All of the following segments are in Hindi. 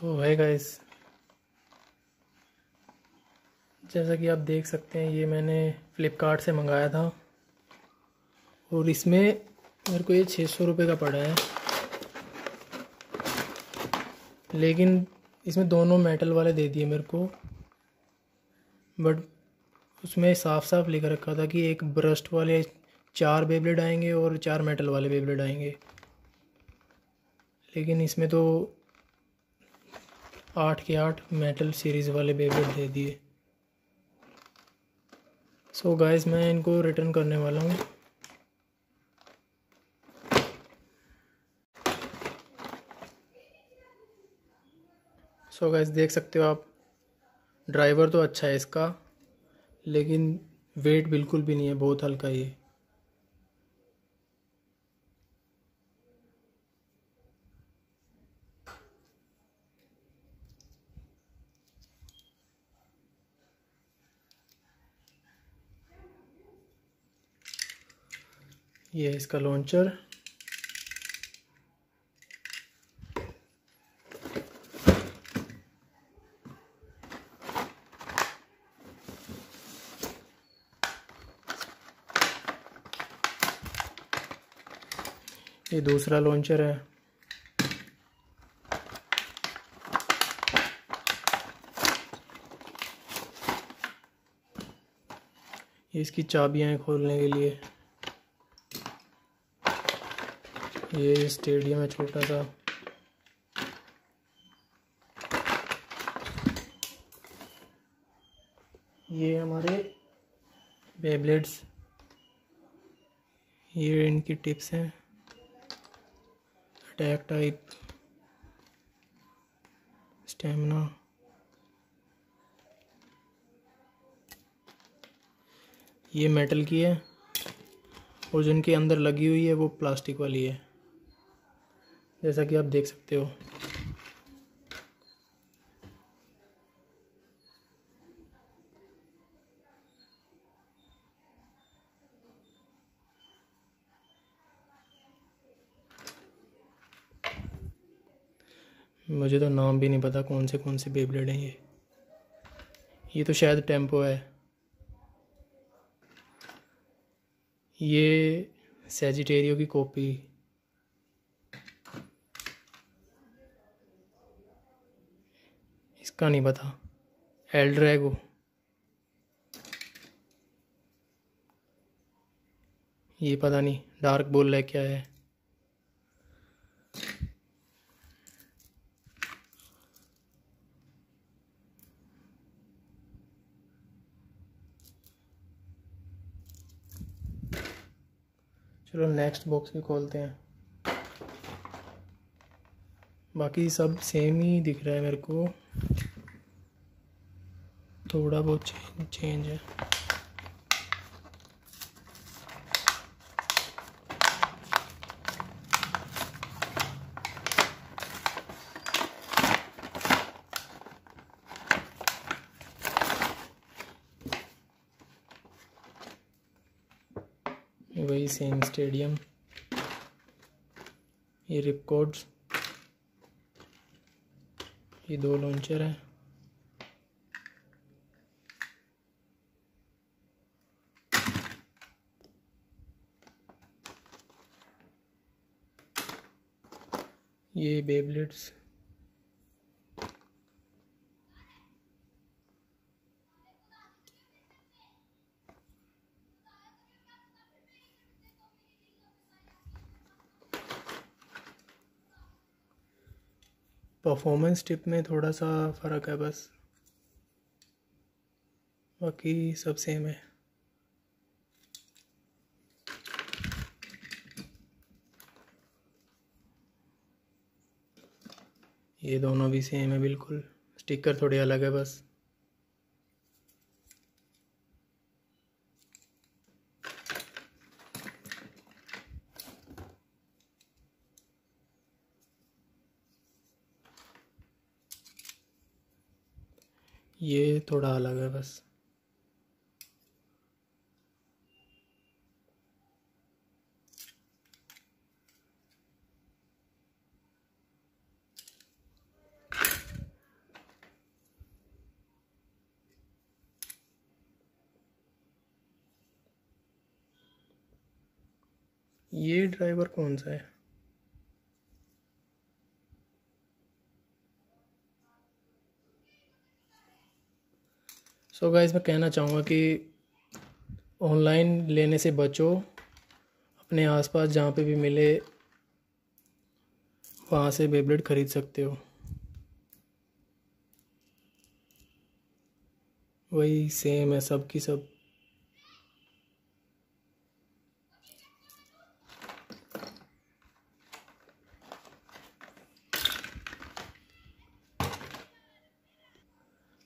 सो है गाइस जैसा कि आप देख सकते हैं, ये मैंने फ़्लिपकार्ट से मंगाया था। और इसमें मेरे को ये छः सौ रुपये का पड़ा है। लेकिन इसमें दोनों मेटल वाले दे दिए मेरे को। बट उसमें साफ़ साफ़ लिख रखा था कि एक ब्रस्ट वाले चार बेबलेट आएँगे और चार मेटल वाले बेबलेट आएँगे। लेकिन इसमें तो आठ के आठ मेटल सीरीज़ वाले बेबलेट दे दिए। सो so गाइस मैं इनको रिटर्न करने वाला हूँ। सो so गाइस देख सकते हो आप ड्राइवर तो अच्छा है इसका, लेकिन वेट बिल्कुल भी नहीं है, बहुत हल्का ये ये है इसका लॉन्चर ये दूसरा लॉन्चर है। ये इसकी चाबियाँ खोलने के लिए। ये स्टेडियम है छोटा सा। ये हमारे बेबलेट्स ये इनकी टिप्स हैं। अटैक टाइप स्टेमिना ये मेटल की है। और जिनके अंदर लगी हुई है वो प्लास्टिक वाली है। जैसा कि आप देख सकते हो। मुझे तो नाम भी नहीं पता कौन से कौन से बेबलेट हैं ये। ये तो शायद टेंपो है। ये सेजिटेरियो की कॉपी इसका नहीं पता। L Drago. ये पता नहीं, डार्क बोल है क्या है। चलो नेक्स्ट बॉक्स भी खोलते हैं। बाकी सब सेम ही दिख रहा है मेरे को। थोड़ा बहुत चेंज है। वही सेम स्टेडियम ये रिपकॉर्ड्स ये दो लॉन्चर हैं। ये बेबलेट्स परफॉर्मेंस टिप में थोड़ा सा फ़र्क है बस। बाकी सब सेम है। ये दोनों भी सेम है, बिल्कुल। स्टिकर थोड़े अलग है बस। ये थोड़ा अलग है बस। ये ड्राइवर कौन सा है? सो so गाइस मैं कहना चाहूँगा कि ऑनलाइन लेने से बचो, अपने आसपास जहाँ पे भी मिले, वहाँ से बेबलेट ख़रीद सकते हो। वही सेम है सब की सब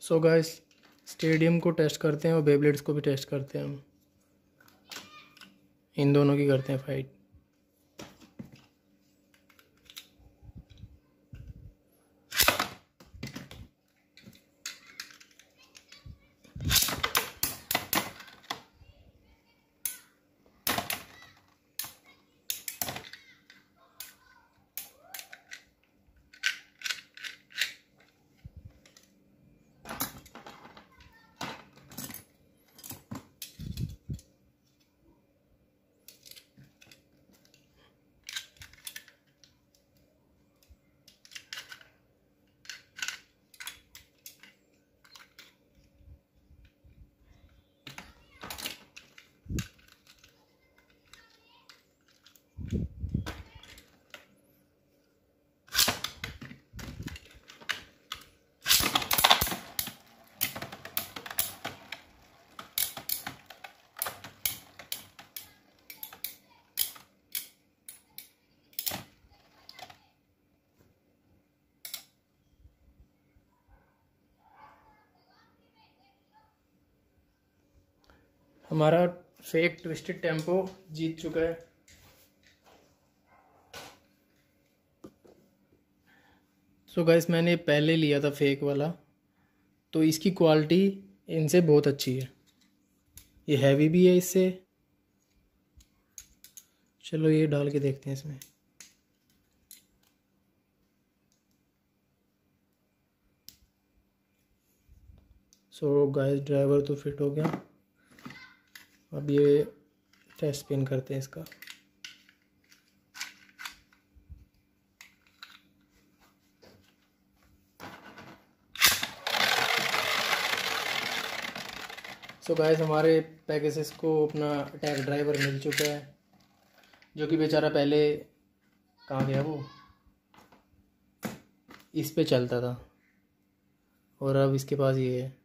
सो गाइस स्टेडियम को टेस्ट करते हैं और बेबलेट्स को भी टेस्ट करते हैं हम। इन दोनों की करते हैं फाइट हमारा फेक ट्विस्टेड टेंपो जीत चुका है। सो so गाइस मैंने पहले लिया था फेक वाला। तो इसकी क्वालिटी इनसे बहुत अच्छी है। ये हैवी भी है इससे। चलो ये डाल के देखते हैं इसमें। सो गाइस ड्राइवर तो फिट हो गया। अब ये टेस्ट पिन करते हैं इसका। सो so गाइस हमारे पैकेजेस को अपना टैग ड्राइवर मिल चुका है, जो कि बेचारा पहले कहाँ गया वो? इस पे चलता था। और अब इसके पास ये है।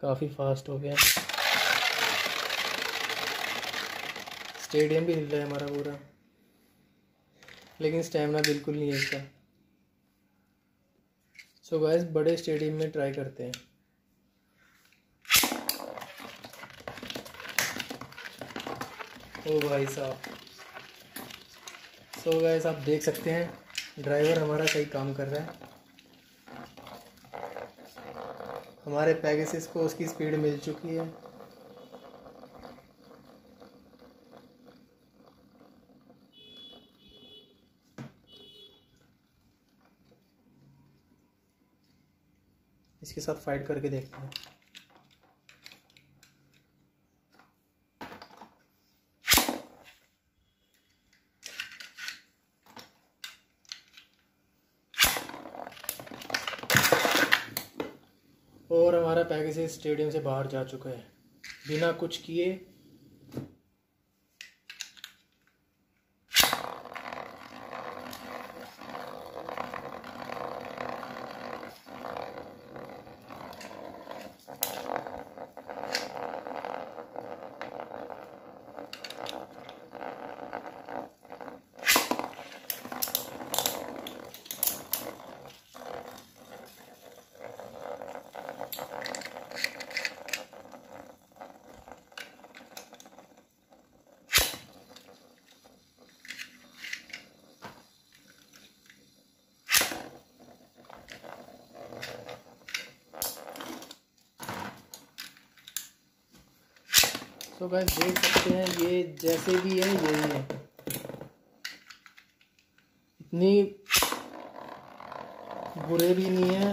काफ़ी फास्ट हो गया। स्टेडियम भी हिल रहा है हमारा पूरा। लेकिन स्टेमिना बिल्कुल नहीं है इसका। सो so गाइस बड़े स्टेडियम में ट्राई करते हैं। ओ भाई साहब। सो so गाइस आप देख सकते हैं ड्राइवर हमारा सही काम कर रहा है। हमारे पैगेसिस को उसकी स्पीड मिल चुकी है। इसके साथ फाइट करके देखते हैं। और हमारा पैकेज स्टेडियम से बाहर जा चुका है। बिना कुछ किए तो गाइस देख सकते हैं, ये जैसे भी है यही है इतनी बुरे भी नहीं है।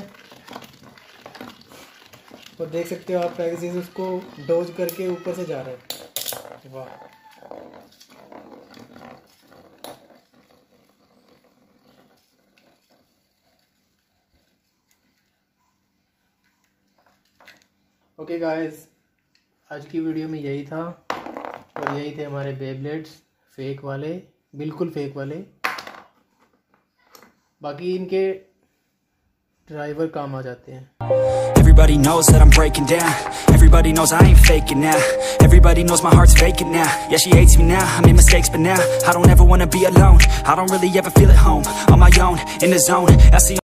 और देख सकते हो आप पैकेज उसको डोज करके ऊपर से जा रहे हैं। वाह। ओके गाइस आज की वीडियो में यही था और यही थे हमारे बेबलेट्स फेक वाले बिल्कुल फेक वाले बाकी इनके ड्राइवर काम आ जाते हैं Everybody knows that I'm breaking down Everybody knows I ain't faking now Everybody knows my heart's vacant now Yeah, she hates me now, I made mistakes but now I don't ever wanna be alone I don't really ever feel at home On my own, in the zone, that's the